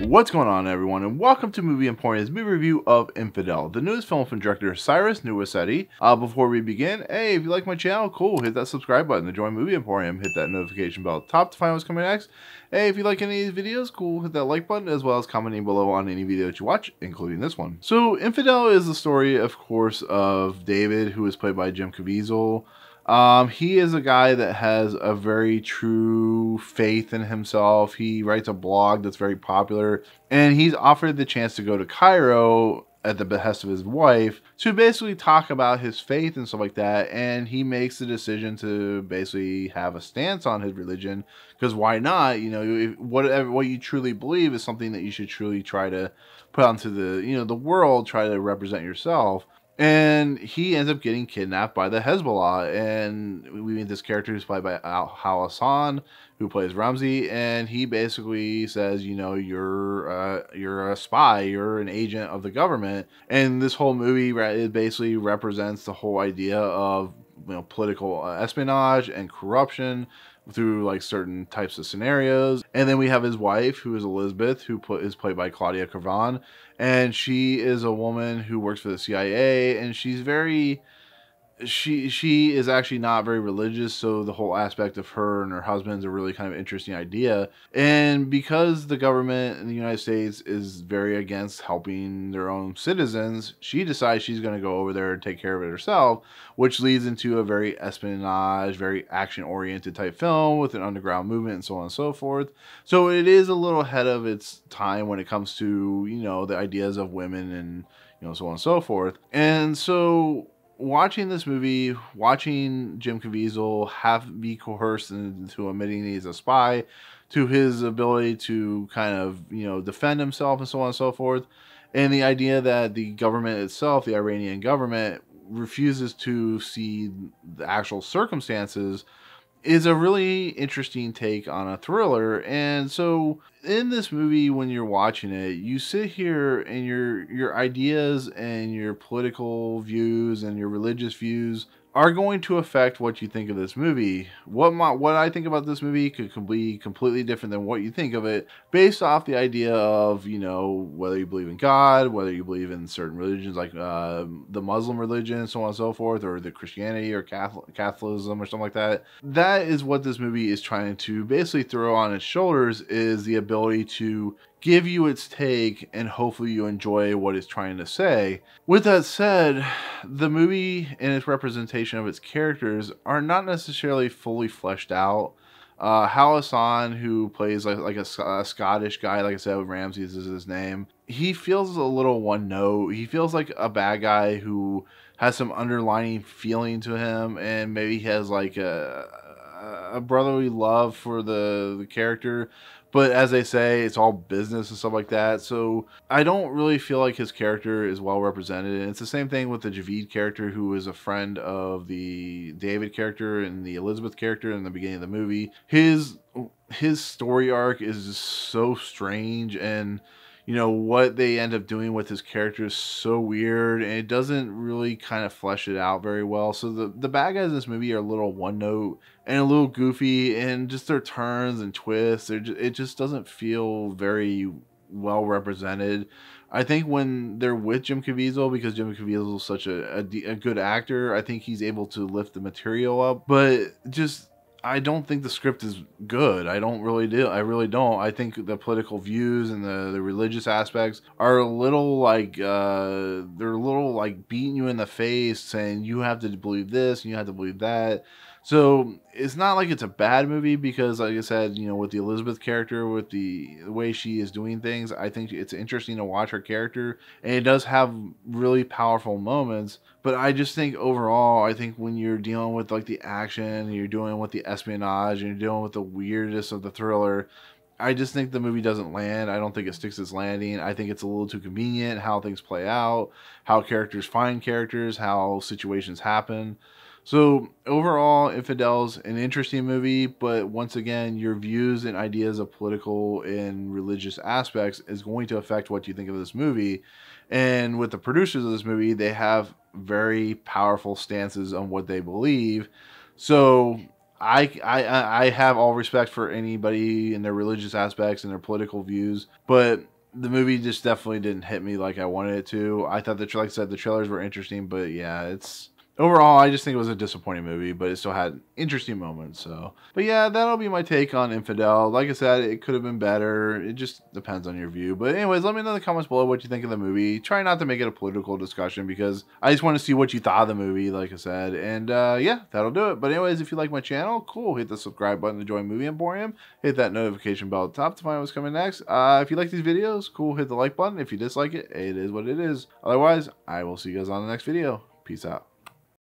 What's going on, everyone, and welcome to Movie Emporium's movie review of Infidel, the newest film from director Cyrus Nowrasteh. Uh, before we begin, hey, if you like my channel, cool, hit that subscribe button to join Movie Emporium, hit that notification bell top to find what's coming next. Hey, if you like any of these videos, cool, hit that like button, as well as commenting below on any video that you watch, including this one. So, Infidel is the story, of course, of David, who is played by Jim Caviezel. Um, he is a guy that has a very true faith in himself. He writes a blog that's very popular, and he's offered the chance to go to Cairo at the behest of his wife to basically talk about his faith and stuff like that. And he makes the decision to basically have a stance on his religion because why not? You know, whatever what you truly believe is something that you should truly try to put onto the you know the world, try to represent yourself and he ends up getting kidnapped by the Hezbollah. And we meet this character who's played by Hal Ozsan, who plays Ramzi, and he basically says, you know, you're uh, you're a spy, you're an agent of the government. And this whole movie it basically represents the whole idea of you know political uh, espionage and corruption through like certain types of scenarios. And then we have his wife, who is Elizabeth, who put, is played by Claudia Karvan, and she is a woman who works for the CIA, and she's very she she is actually not very religious so the whole aspect of her and her husband is a really kind of interesting idea. And because the government in the united states is very against helping their own citizens she decides she's going to go over there and take care of it herself which leads into a very espionage very action oriented type film with an underground movement and so on and so forth. So it is a little ahead of its time when it comes to you know the ideas of women and you know so on and so forth. And so watching this movie, watching Jim Caviezel have be coerced into admitting he's a spy, to his ability to kind of you know defend himself and so on and so forth, and the idea that the government itself, the Iranian government, refuses to see the actual circumstances is a really interesting take on a thriller. And so in this movie when you're watching it, you sit here and your your ideas and your political views and your religious views are going to affect what you think of this movie. What my, what I think about this movie could be completely different than what you think of it, based off the idea of you know whether you believe in God, whether you believe in certain religions like uh, the Muslim religion, so on and so forth, or the Christianity or Catholic, Catholicism or something like that. That is what this movie is trying to basically throw on its shoulders is the ability to give you its take and hopefully you enjoy what it's trying to say. With that said, the movie and its representation of its characters are not necessarily fully fleshed out. Uh, Hal Ozsan, who plays like, like a, a, Scottish guy, like I said, Ramses is his name, he feels a little one note. He feels like a bad guy who has some underlying feeling to him, and maybe he has like a, a brotherly love for the, the character, but as they say, it's all business and stuff like that. So I don't really feel like his character is well represented. And it's the same thing with the Javid character, who is a friend of the David character and the Elizabeth character in the beginning of the movie. His his story arc is so strange and you know what they end up doing with his character is so weird and it doesn't really kind of flesh it out very well so the, the bad guys in this movie are a little one note and a little goofy and just their turns and twists just, it just doesn't feel very well represented I think when they're with Jim Caviezel, because Jim Caviezel is such a, a, a good actor, I think he's able to lift the material up. But just I don't think the script is good. I don't really do. I really don't. I think the political views and the, the religious aspects are a little like uh, they're a little like beating you in the face, saying you have to believe this and you have to believe that. So it's not like it's a bad movie because, like I said, you know, with the Elizabeth character, with the, the way she is doing things, I think it's interesting to watch her character, and it does have really powerful moments. But I just think overall, I think when you're dealing with like the action, you're dealing with the espionage, and you're dealing with the weirdness of the thriller, I just think the movie doesn't land. I don't think it sticks its landing. I think it's a little too convenient how things play out, how characters find characters, how situations happen. So overall, Infidel's an interesting movie, but once again, your views and ideas of political and religious aspects is going to affect what you think of this movie. And with the producers of this movie, they have very powerful stances on what they believe. So I, I I have all respect for anybody and their religious aspects and their political views, but the movie just definitely didn't hit me like I wanted it to. I thought the like I said the trailers were interesting, but yeah, it's overall, I just think it was a disappointing movie, but it still had interesting moments. So, but yeah, that'll be my take on Infidel. Like I said, it could have been better. It just depends on your view. But anyways, let me know in the comments below what you think of the movie. Try not to make it a political discussion because I just want to see what you thought of the movie. Like I said, and uh, yeah, that'll do it. But anyways, if you like my channel, cool. Hit the subscribe button to join Movie Emporium. Hit that notification bell at the top to find what's coming next. Uh, if you like these videos, cool. Hit the like button. If you dislike it, it is what it is. Otherwise, I will see you guys on the next video. Peace out.